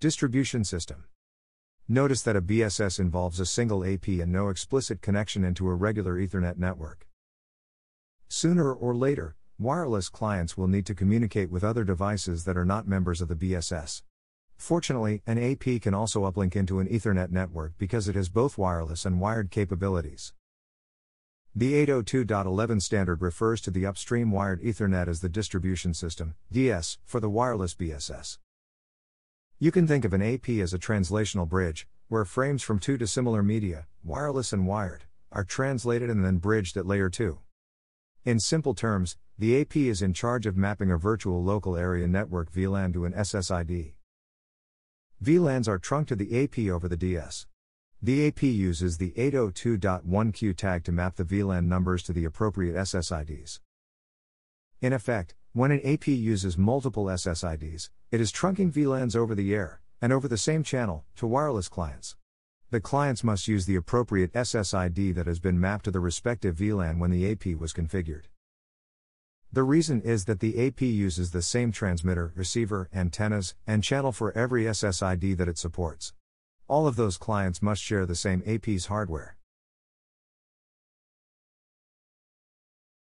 Distribution System Notice that a BSS involves a single AP and no explicit connection into a regular Ethernet network. Sooner or later, wireless clients will need to communicate with other devices that are not members of the BSS. Fortunately, an AP can also uplink into an Ethernet network because it has both wireless and wired capabilities. The 802.11 standard refers to the upstream wired Ethernet as the distribution system, DS, for the wireless BSS. You can think of an AP as a translational bridge, where frames from two dissimilar media, wireless and wired, are translated and then bridged at layer 2. In simple terms, the AP is in charge of mapping a virtual local area network VLAN to an SSID. VLANs are trunked to the AP over the DS. The AP uses the 802.1q tag to map the VLAN numbers to the appropriate SSIDs. In effect, when an AP uses multiple SSIDs, it is trunking VLANs over the air, and over the same channel, to wireless clients. The clients must use the appropriate SSID that has been mapped to the respective VLAN when the AP was configured. The reason is that the AP uses the same transmitter, receiver, antennas, and channel for every SSID that it supports. All of those clients must share the same AP's hardware.